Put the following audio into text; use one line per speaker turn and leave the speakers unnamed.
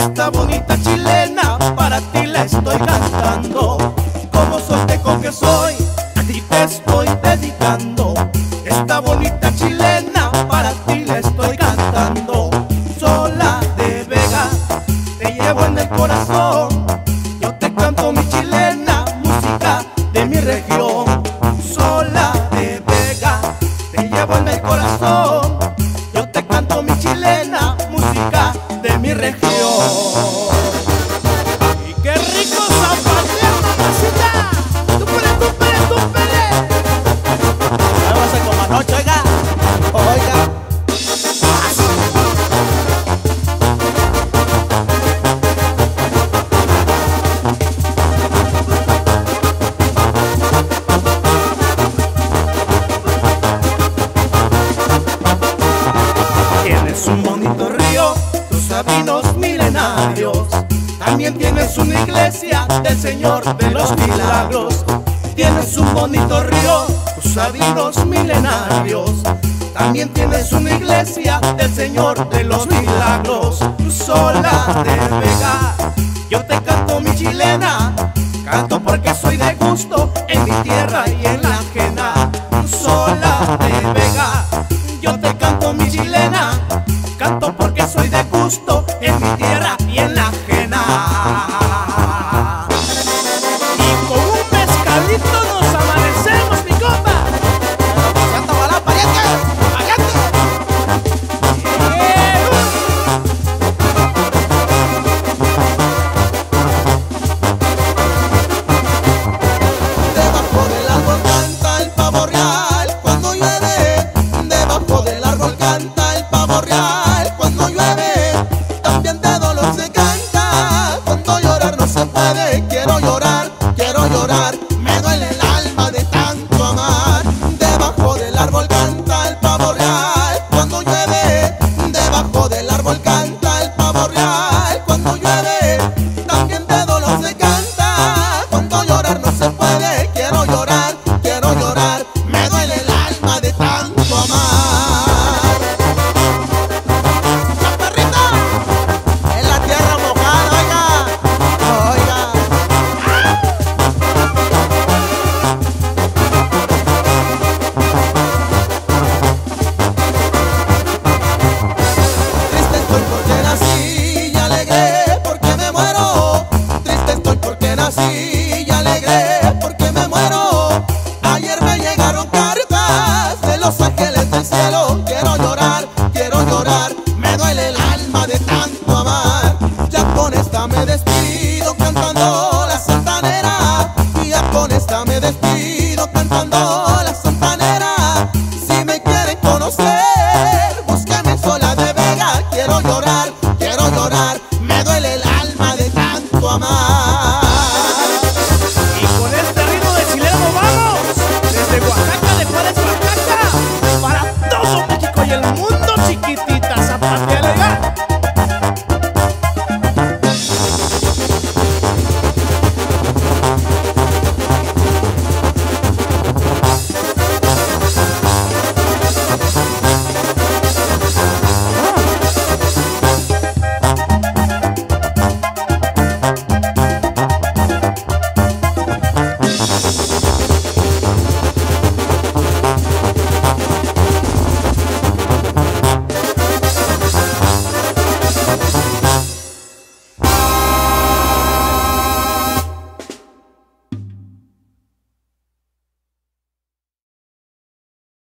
Esta bonita chilena para ti la estoy cantando. Como soy, te que soy, a ti te estoy oiga, oiga. Tienes un bonito río, tus sabinos milenarios. También tienes una iglesia del Señor de los Milagros tienes un bonito río, tus usadinos milenarios. También tienes una iglesia del Señor de los Milagros, Cruz sola de Vega. Yo te canto mi chilena, canto porque soy de gusto en mi tierra y en la ajena. Cruz sola de Vega. Yo te canto mi chilena, canto porque soy de gusto en mi tierra y en la ajena.
despido cantando